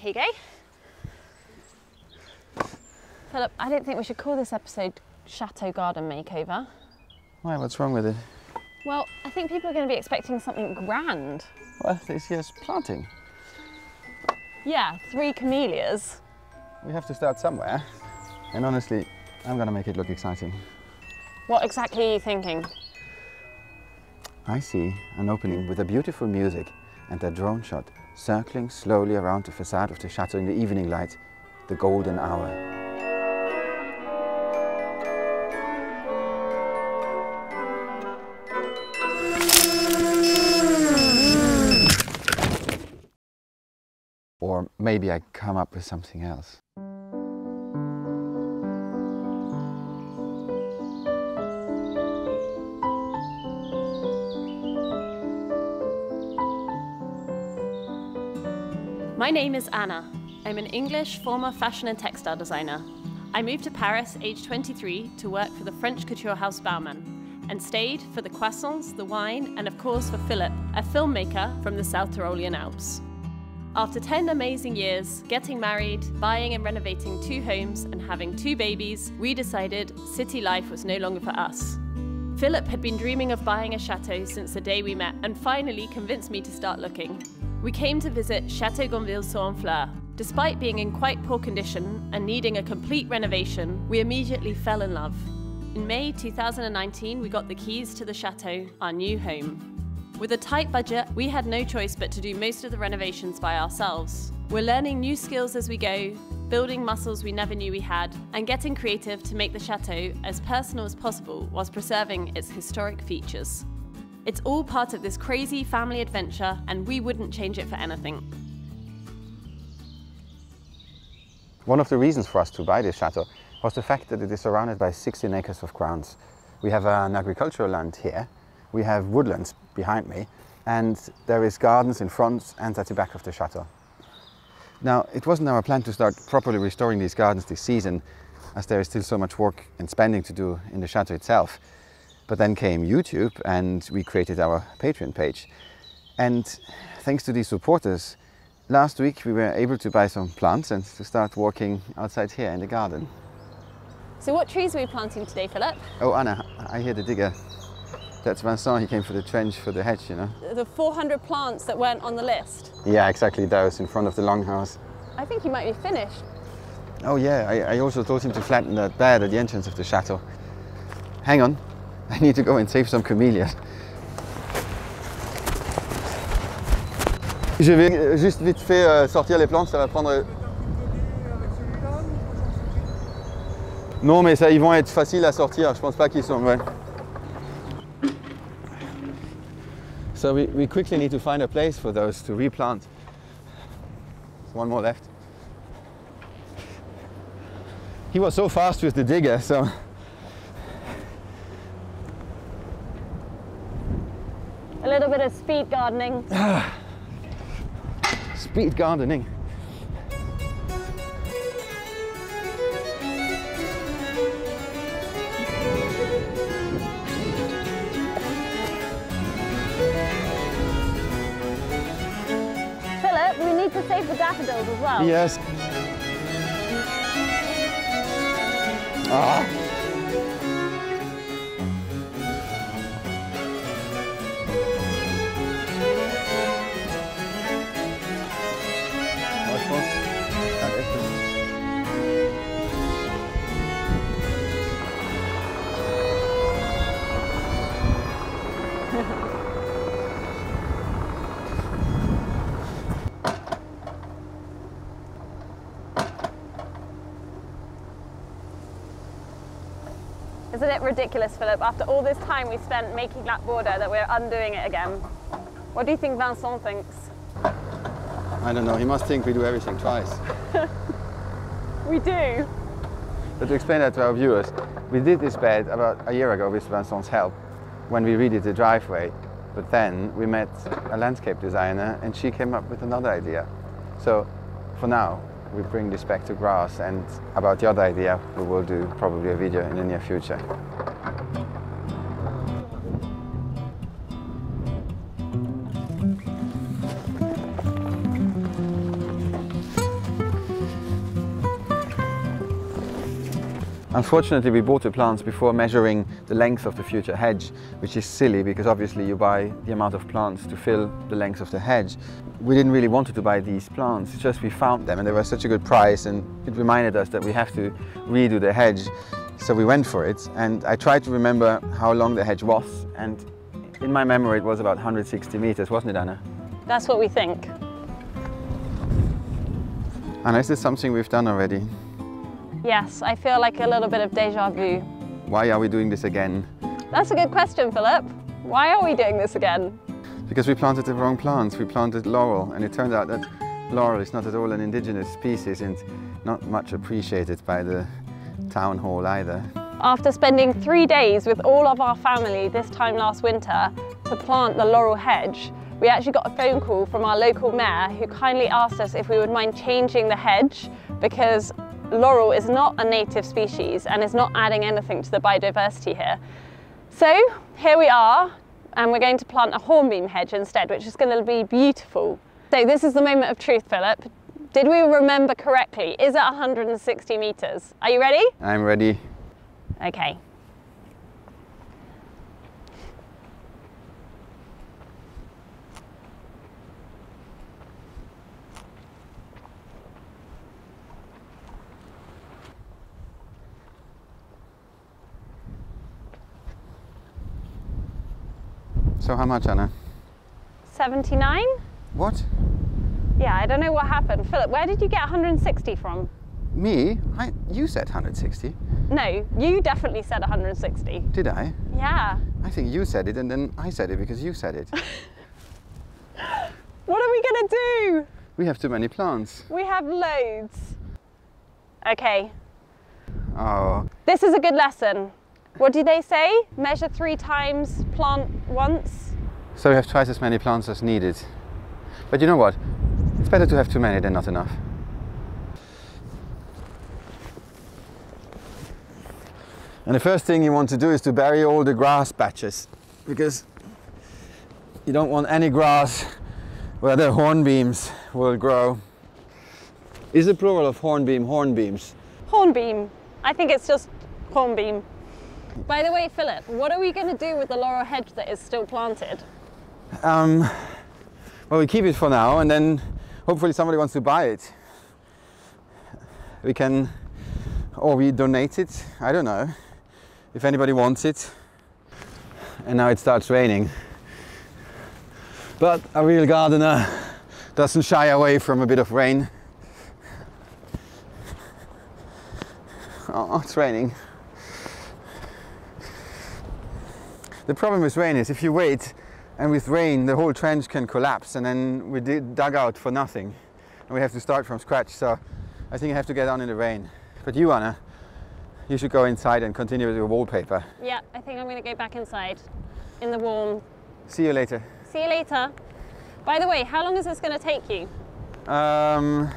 Here you go. Philip, I don't think we should call this episode Chateau Garden Makeover. Why, what's wrong with it? Well, I think people are going to be expecting something grand. Well, this here's planting. Yeah, three camellias. We have to start somewhere. And honestly, I'm gonna make it look exciting. What exactly are you thinking? I see an opening with a beautiful music and a drone shot circling slowly around the facade of the chateau in the evening light, the golden hour. Or maybe I come up with something else. My name is Anna. I'm an English former fashion and textile designer. I moved to Paris age 23 to work for the French couture house Baumann and stayed for the croissants, the wine, and of course for Philip, a filmmaker from the South Tyrolean Alps. After 10 amazing years, getting married, buying and renovating two homes, and having two babies, we decided city life was no longer for us. Philip had been dreaming of buying a chateau since the day we met and finally convinced me to start looking. We came to visit Chateau Gonneville-sur-Honfleur. Despite being in quite poor condition and needing a complete renovation, we immediately fell in love. In May 2019, we got the keys to the chateau, our new home. With a tight budget, we had no choice but to do most of the renovations by ourselves. We're learning new skills as we go, building muscles we never knew we had, and getting creative to make the chateau as personal as possible whilst preserving its historic features. It's all part of this crazy family adventure, and we wouldn't change it for anything. One of the reasons for us to buy this chateau was the fact that it is surrounded by 16 acres of grounds. We have an agricultural land here, we have woodlands behind me, and there is gardens in front and at the back of the chateau. Now, it wasn't our plan to start properly restoring these gardens this season, as there is still so much work and spending to do in the chateau itself. But then came YouTube and we created our Patreon page. And thanks to these supporters, last week we were able to buy some plants and to start working outside here in the garden. So, what trees are we planting today, Philip? Oh, Anna, I hear the digger. That's Vincent, he came for the trench for the hedge, you know? The 400 plants that weren't on the list. Yeah, exactly, those in front of the longhouse. I think he might be finished. Oh yeah, I, I also told him to flatten that bed at the entrance of the chateau. Hang on, I need to go and save some camellias. Je vais juste vite fait euh, sortir les plantes, ça va prendre... Euh, non mais ça, ils vont être faciles à sortir, je pense pas qu'ils sont... Ouais. So we, we quickly need to find a place for those to replant. One more left. He was so fast with the digger, so A little bit of speed gardening. speed gardening. Philip, we need to save the daffodils as well. Yes. Ah. Isn't it ridiculous, Philip, after all this time we spent making that border, that we're undoing it again? What do you think Vincent thinks? I don't know, he must think we do everything twice. We do. But to explain that to our viewers, we did this bed about a year ago with Vincent's help when we redid the driveway. But then we met a landscape designer and she came up with another idea. So for now, we bring this back to grass and about the other idea, we will do probably a video in the near future. Unfortunately, we bought the plants before measuring the length of the future hedge, which is silly because obviously you buy the amount of plants to fill the length of the hedge. We didn't really want to buy these plants, it's just we found them and they were such a good price and it reminded us that we have to redo the hedge. So we went for it and I tried to remember how long the hedge was and in my memory it was about 160 meters, wasn't it Anna? That's what we think. Anna, is this something we've done already? Yes, I feel like a little bit of deja vu. Why are we doing this again? That's a good question, Philip. Why are we doing this again? Because we planted the wrong plants. We planted laurel and it turned out that laurel is not at all an indigenous species and not much appreciated by the town hall either. After spending three days with all of our family this time last winter to plant the laurel hedge, we actually got a phone call from our local mayor who kindly asked us if we would mind changing the hedge because laurel is not a native species and is not adding anything to the biodiversity here. So here we are and we're going to plant a hornbeam hedge instead, which is going to be beautiful. So this is the moment of truth, Philip. Did we remember correctly? Is it 160 metres? Are you ready? I'm ready. Okay. So how much, Anna? 79? What? Yeah, I don't know what happened. Philip, where did you get 160 from? Me? I, you said 160. No, you definitely said 160. Did I? Yeah. I think you said it and then I said it because you said it. What are we gonna do? we have too many plants. We have loads. Okay, Oh, this is a good lesson. What do they say? Measure three times, plant once. so we have twice as many plants as needed. But you know what? It's better to have too many than not enough. And the first thing you want to do is to bury all the grass patches because you don't want any grass where the hornbeams will grow. Is the plural of hornbeam hornbeams? Hornbeam. I think it's just hornbeam. By the way, Philip, what are we going to do with the laurel hedge that is still planted? Um, well, we keep it for now, and then hopefully somebody wants to buy it. We can, or we donate it. I don't know if anybody wants it. And now it starts raining. But a real gardener doesn't shy away from a bit of rain. Oh, it's raining. The problem with rain is if you wait and with rain the whole trench can collapse and then we dug out for nothing and we have to start from scratch so I think I have to get on in the rain. But you Anna, you should go inside and continue with your wallpaper. Yeah, I think I'm going to go back inside in the warm. See you later. See you later. By the way, how long is this going to take you? Um,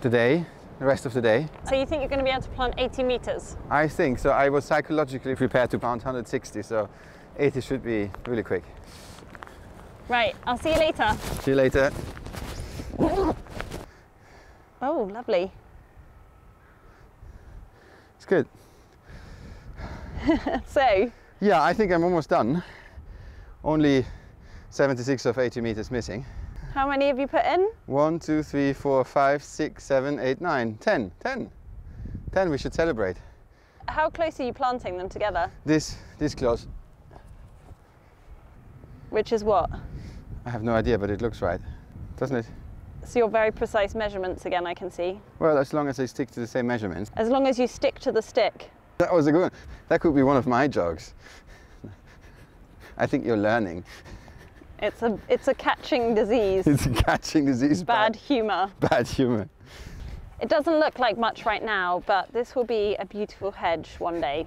today, the rest of the day. So you think you're going to be able to plant 80 meters? I think so. I was psychologically prepared to plant 160, so 80 should be really quick. Right, I'll see you later. See you later. Oh, lovely. It's good. So, Yeah, I think I'm almost done. Only 76 of 80 meters missing. How many have you put in? One, two, three, four, five, six, seven, eight, nine, ten. Ten. Ten, we should celebrate. How close are you planting them together? This, this close. Which is what? I have no idea, but it looks right. Doesn't it? So your very precise measurements again, I can see. Well, as long as I stick to the same measurements. As long as you stick to the stick. That was a good one. That could be one of my jokes. I think you're learning. It's a it's a catching disease. It's a catching disease. Bad humour. Bad humor. It doesn't look like much right now, but this will be a beautiful hedge one day.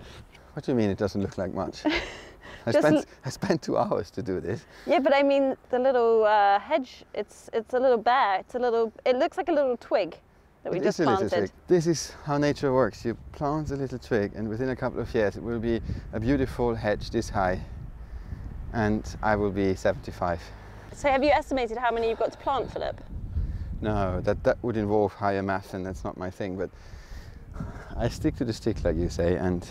What do you mean it doesn't look like much? I spent, I spent two hours to do this. Yeah, but I mean the little uh, hedge. It's it's a little bare. It's a little. It looks like a little twig that we It just planted. twig. This is how nature works. You plant a little twig, and within a couple of years, it will be a beautiful hedge this high. And I will be 75. So have you estimated how many you've got to plant, Philip? No, that, that would involve higher mass and that's not my thing, but I stick to the stick like you say and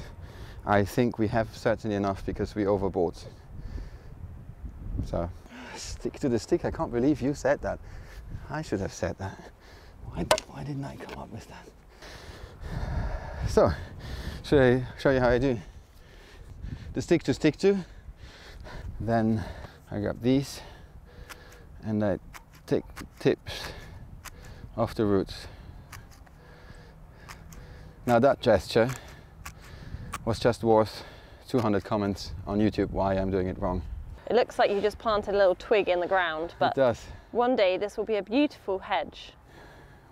I think we have certainly enough because we overbought. So stick to the stick, I can't believe you said that. I should have said that. Why, why didn't I come up with that? So, should I show you how I do? The stick to stick to, then I grab these and I take the tips off the roots. Now that gesture was just worth 200 comments on YouTube why I'm doing it wrong. It looks like you just planted a little twig in the ground, but it does. one day this will be a beautiful hedge.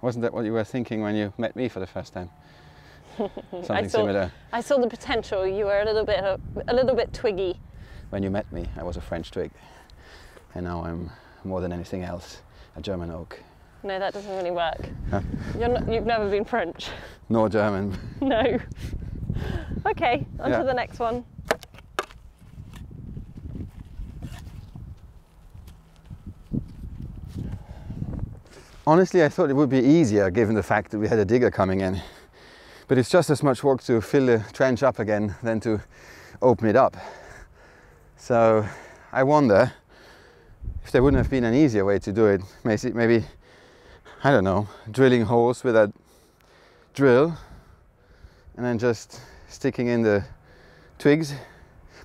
Wasn't that what you were thinking when you met me for the first time? Something I saw, similar. I saw the potential. You were a little bit a little bit twiggy. When you met me, I was a French twig. And now I'm more than anything else, a German oak. No, that doesn't really work. Huh? Not, you've never been French. Nor German. no. Okay, on Yeah. to the next one. Honestly, I thought it would be easier given the fact that we had a digger coming in. But it's just as much work to fill the trench up again than to open it up. So I wonder if there wouldn't have been an easier way to do it. Maybe, maybe I don't know, drilling holes with a drill and then just sticking in the twigs.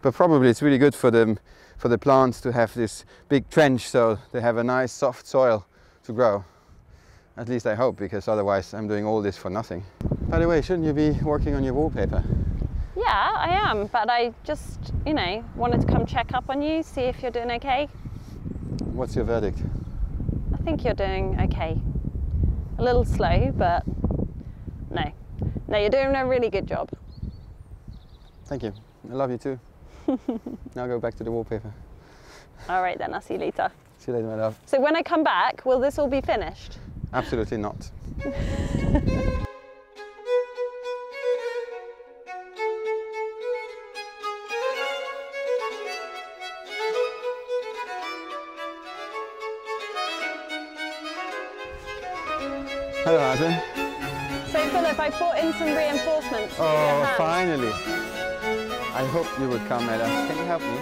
But probably it's really good for them, for the plants to have this big trench so they have a nice soft soil to grow. At least I hope, because otherwise I'm doing all this for nothing. By the way, shouldn't you be working on your wallpaper? Yeah, I am, but I just, you know, wanted to come check up on you, see if you're doing okay. What's your verdict? I think you're doing okay. A little slow, but no. No, you're doing a really good job. Thank you. I love you too. now go back to the wallpaper. All right, then, I'll see you later. See you later, my love. So, when I come back, will this all be finished? Absolutely not. Oh, finally. I hope you would come, Ella. Can you help me?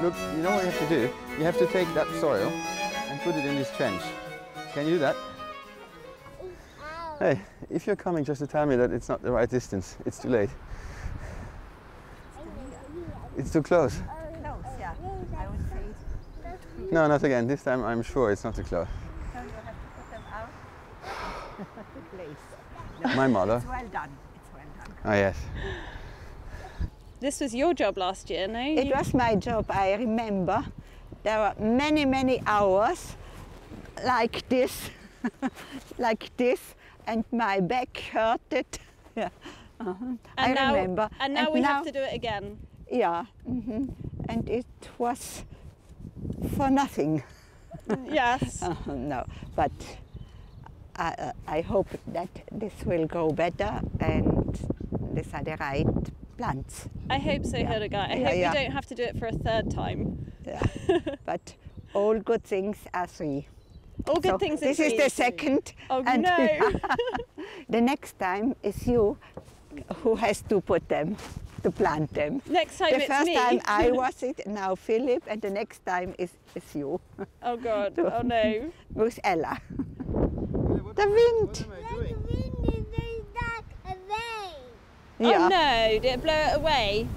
Look, you know what you have to do? You have to take that soil and put it in this trench. Can you do that? Hey, if you're coming just to tell me that it's not the right distance, it's too late. It's too close. Close, yeah. I would say No, not again. This time I'm sure it's not too close. no, you have to put them out. Place. My mother. It's well done. It's well done. Oh, yes. This was your job last year, no? It You- was my job, I remember. There were many, many hours like this, like this, and my back hurted. Yeah. uh-huh. I now, remember. And now we have to do it again. Yeah, hmm and it was for nothing. yes. Uh, no, but I, uh, I hope that this will go better and these are the right plants. I hope so, Yeah. Hildegard. I Yeah, hope yeah. we don't have to do it for a third time. Yeah. but all good things are three. All good So things in This is three. the second. Oh and no! the next time is you who has to put them, to plant them. Next time the it's first me. time I was it, now Philip, and the next time is, is you oh god! Oh no! with Ella. The wind. The wind is very dark away. Oh no! Did it blow it away?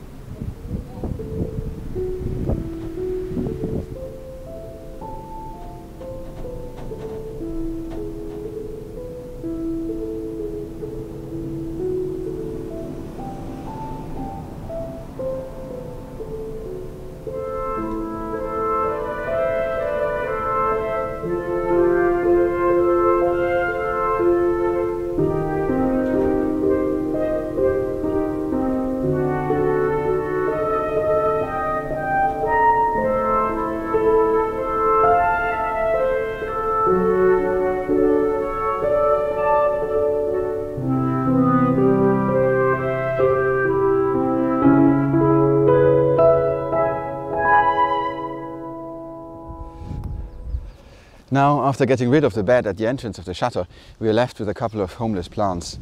Now, after getting rid of the bed at the entrance of the chateau, we are left with a couple of homeless plants.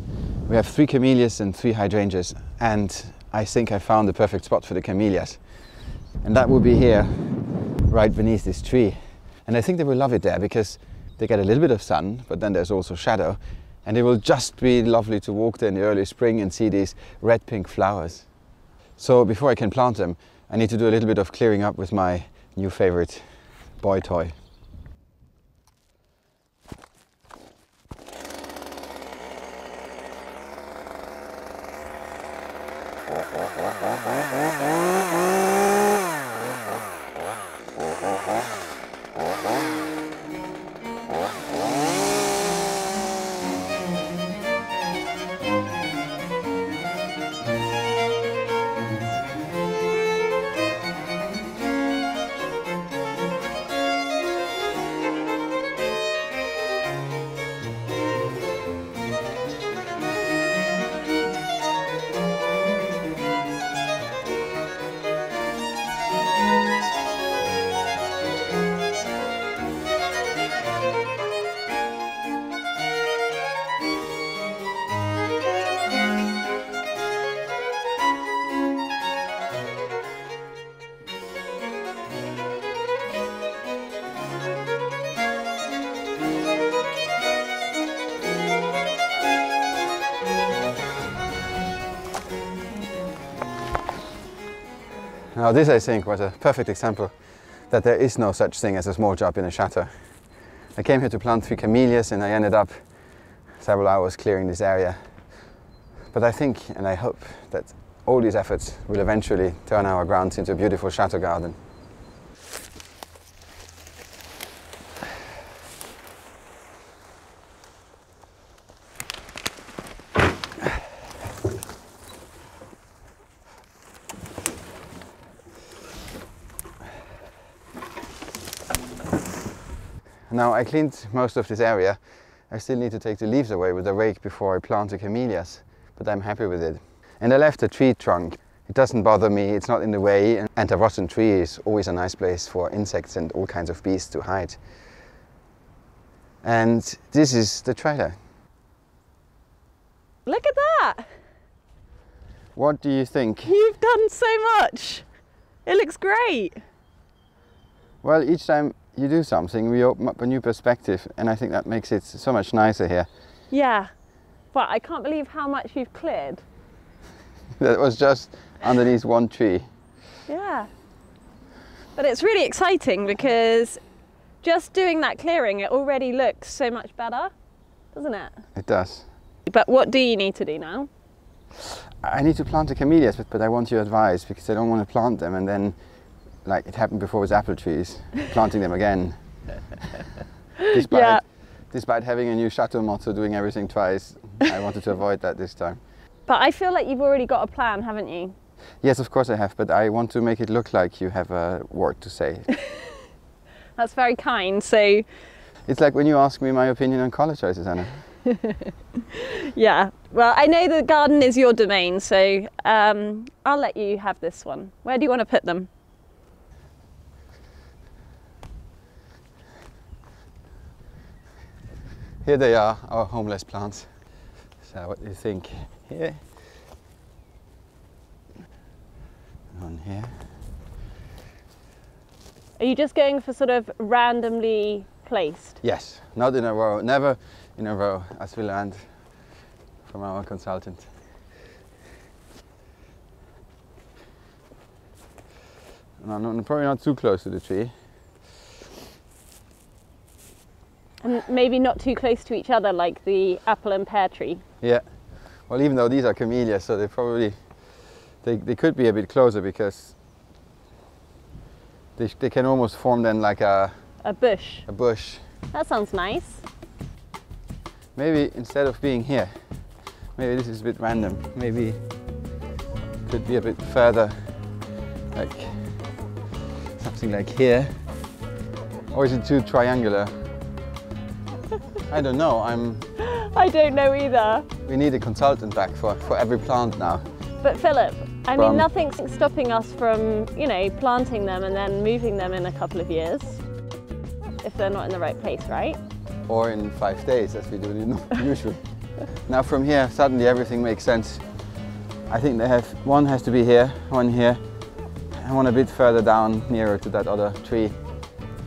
We have three camellias and three hydrangeas, and I think I found the perfect spot for the camellias. And that will be here, right beneath this tree. And I think they will love it there because they get a little bit of sun, but then there's also shadow. And it will just be lovely to walk there in the early spring and see these red pink flowers. So before I can plant them, I need to do a little bit of clearing up with my new favorite boy toy. Wow. Now this I think was a perfect example that there is no such thing as a small job in a chateau. I came here to plant three camellias and I ended up several hours clearing this area. But I think and I hope that all these efforts will eventually turn our grounds into a beautiful chateau garden. Now I cleaned most of this area. I still need to take the leaves away with a rake before I plant the camellias, but I'm happy with it. And I left a tree trunk. It doesn't bother me, it's not in the way, and a rotten tree is always a nice place for insects and all kinds of beasts to hide. And this is the trailer. Look at that! What do you think? You've done so much! It looks great! Well, each time you do something, we open up a new perspective, and I think that makes it so much nicer here. Yeah, but I can't believe how much you've cleared. That was just underneath one tree. Yeah. But it's really exciting because just doing that clearing, it already looks so much better, doesn't it? It does. But what do you need to do now? I need to plant the camellias, but, but I want your advice because I don't want to plant them and then, like it happened before with apple trees, planting them again. despite, Yeah. despite having a new chateau motto, doing everything twice, I wanted to avoid that this time. But I feel like you've already got a plan, haven't you? Yes, of course I have, but I want to make it look like you have a word to say. That's very kind. So, it's like when you ask me my opinion on colour choices, Anna. yeah. Well, I know the garden is your domain, so um, I'll let you have this one. Where do you want to put them? Here they are, our homeless plants. So what do you think? Here? On here? Are you just going for sort of randomly placed? Yes, not in a row, never in a row, as we learned from our consultant. And I'm probably not too close to the tree. And maybe not too close to each other like the apple and pear tree. Yeah. Well, even though these are camellias, so they probably they, they could be a bit closer because they, they can almost form then like a, A bush. a bush. That sounds nice. Maybe instead of being here, maybe this is a bit random. Maybe could be a bit further, like something like here. Or is it too triangular? I don't know. I'm. I don't know either. We need a consultant back for, for every plant now. But Philip, I mean, nothing's stopping us from, you know, planting them and then moving them in a couple of years. if they're not in the right place, right? or in five days as we do usually. now from here, suddenly everything makes sense. I think they have, one has to be here, one here, and one a bit further down nearer to that other tree.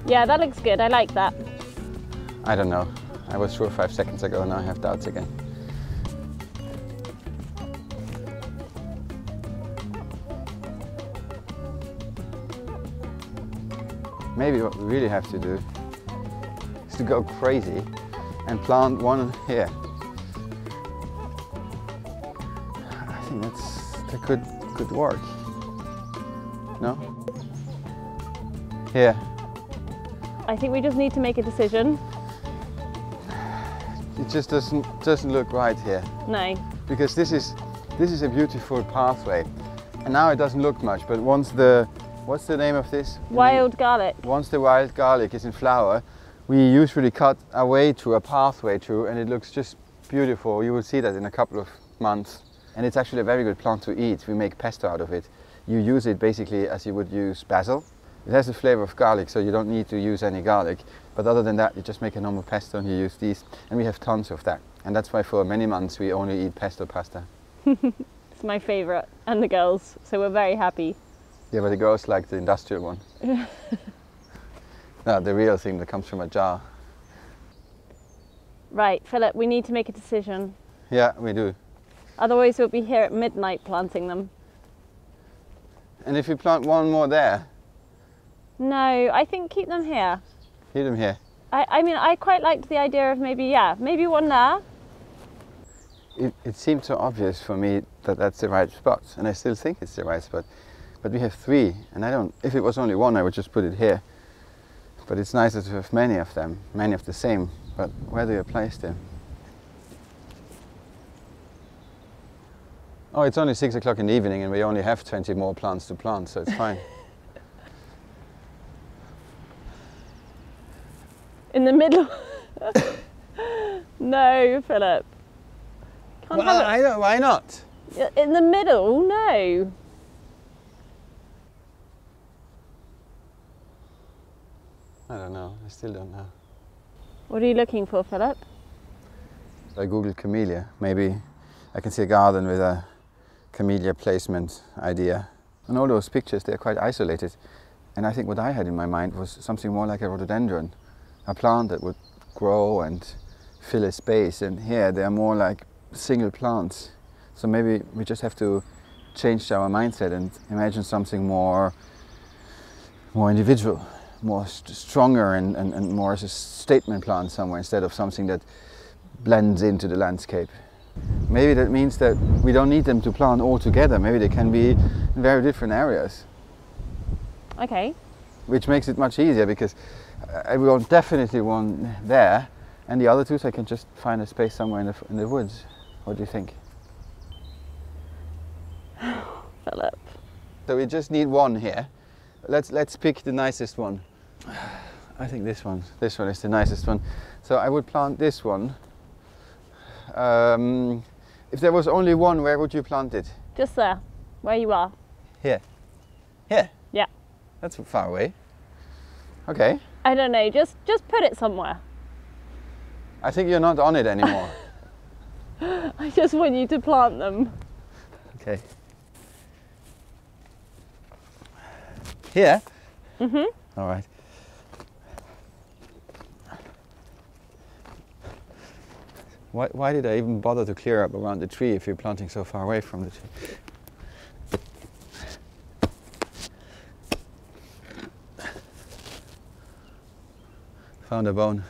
Yeah, that looks good. I like that. I don't know. I was sure five seconds ago, now I have doubts again. Maybe what we really have to do is to go crazy and plant one here. I think that's that could could work. No? Here. I think we just need to make a decision. It just doesn't doesn't look right here. No. because this is this is a beautiful pathway. And now it doesn't look much but once the what's the name of this? Wild garlic. once the wild garlic is in flower we usually cut our way through a pathway through and it looks just beautiful. You will see that in a couple of months. And it's actually a very good plant to eat. We make pesto out of it. You use it basically as you would use basil. It has the flavor of garlic so you don't need to use any garlic but other than that you just make a normal pesto and you use these and we have tons of that and that's why for many months we only eat pesto pasta It's my favourite, and the girls, so we're very happy. Yeah, but the girls like the industrial one. no, the real thing that comes from a jar. Right, Philip, we need to make a decision. Yeah, we do. Otherwise, we'll be here at midnight planting them. And if we plant one more there, No, I think keep them here. Leave them here. I, I mean, I quite liked the idea of maybe, yeah, maybe one there. It, it seemed so obvious for me that that's the right spot, and I still think it's the right spot. But we have three, and I don't. If it was only one, I would just put it here. But it's nicer to have many of them, many of the same. But where do you place them? Oh, it's only six o'clock in the evening, and we only have 20 more plants to plant, so it's fine. In the middle. no, Philip. Can't well, have I don't, why not? In the middle, no. I don't know. I still don't know. What are you looking for, Philip? I googled camellia. Maybe I can see a garden with a camellia placement idea. And all those pictures, they're quite isolated. And I think what I had in my mind was something more like a rhododendron, a plant that would grow and fill a space. And here they're more like single plants. So maybe we just have to change our mindset and imagine something more, more individual, more st- stronger and, and, and more as a statement plant somewhere instead of something that blends into the landscape. Maybe that means that we don't need them to plant all together. Maybe they can be in very different areas, Okay. which makes it much easier because I want definitely one there, and the other two so I can just find a space somewhere in the, in the woods. What do you think? Philip. So we just need one here. Let's let's pick the nicest one. I think this one. This one is the nicest one. So I would plant this one. Um, if there was only one, where would you plant it? Just there, where you are. Here. Here. Yeah. That's far away. Okay. I don't know, just just put it somewhere. I think you're not on it anymore. I just want you to plant them. okay. Here. Mhm. All right. Why, why did I even bother to clear up around the tree if you're planting so far away from the tree? Found a bone.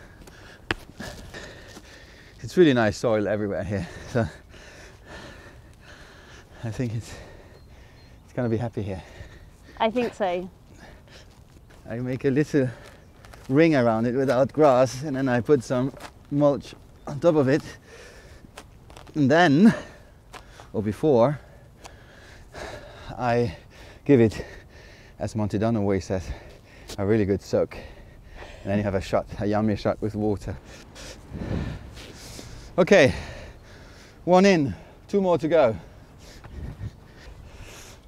It's really nice soil everywhere here, so I think it's it's gonna be happy here. I think so. I make a little ring around it without grass and then I put some mulch on top of it. And then, or before, I give it, as Monty Don always says, a really good soak. And then you have a shot, a yummy shot with water. Okay, one in, two more to go.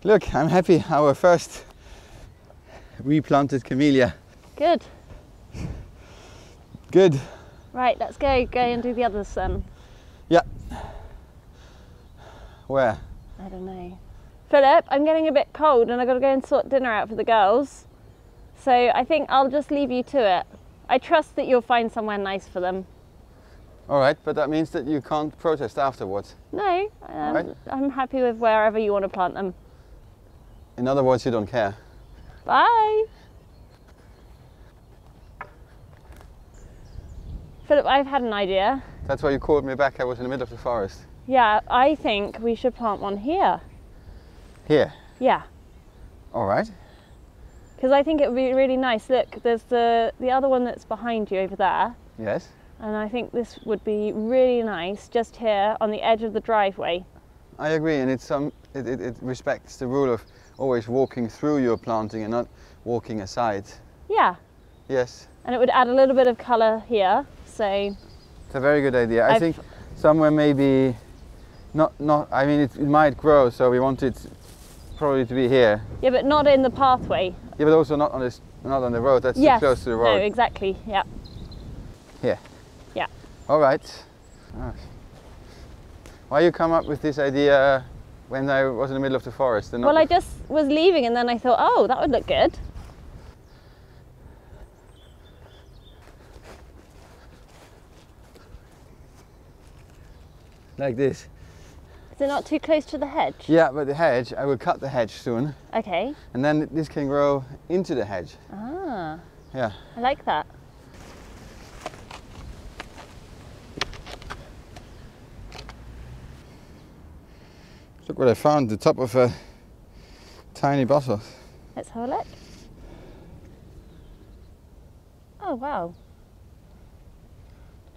Look, I'm happy. Our first replanted camellia. Good. Good. Right, let's go. Go and do the others then. Yeah. Where? I don't know. Philip, I'm getting a bit cold and I've got to go and sort dinner out for the girls. So I think I'll just leave you to it. I trust that you'll find somewhere nice for them. All right, but that means that you can't protest afterwards. No, um, Right. I'm happy with wherever you want to plant them. In other words, you don't care. Bye. Philip, I've had an idea. That's why you called me back. I was in the middle of the forest. Yeah, I think we should plant one here. Here. Yeah, All right. Because I think it would be really nice. Look, there's the the other one that's behind you over there, Yes. and I think this would be really nice just here on the edge of the driveway. I agree, and it's some. It, it, it respects the rule of always walking through your planting and not walking aside. Yeah, Yes. and it would add a little bit of colour here. So It's a very good idea. I I've- think somewhere maybe not not. I mean, it, it might grow, so we want it probably to be here. yeah, but not in the pathway. Yeah, but also not on this, not on the road. That's yes. too close to the road. No, exactly. Yeah. Here. Yeah. All right. Why you come up with this idea when I was in the middle of the forest? And not Well, I just was leaving, and then I thought, oh, that would look good. like this. Is it not too close to the hedge? Yeah, but the hedge, I will cut the hedge soon, Okay. and then this can grow into the hedge. Ah, Yeah. I like that. Look what I found, the top of a tiny bottle. Let's have a look. Oh wow,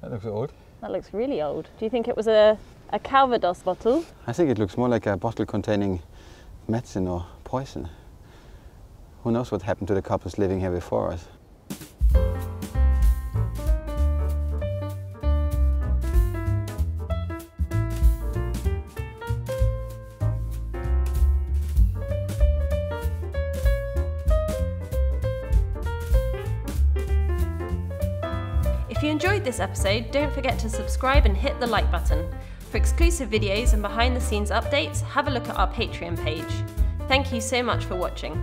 That looks old. that looks really old. Do you think it was a, a Calvados bottle? I think it looks more like a bottle containing medicine or poison. Who knows what happened to the couples living here before us? If you enjoyed this episode, don't forget to subscribe and hit the like button. For exclusive videos and behind the scenes updates, have a look at our Patreon page. Thank you so much for watching.